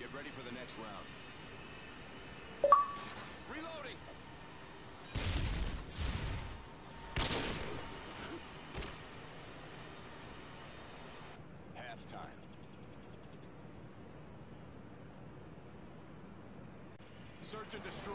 Get ready for the next round. Reloading! Halftime. Search and destroy.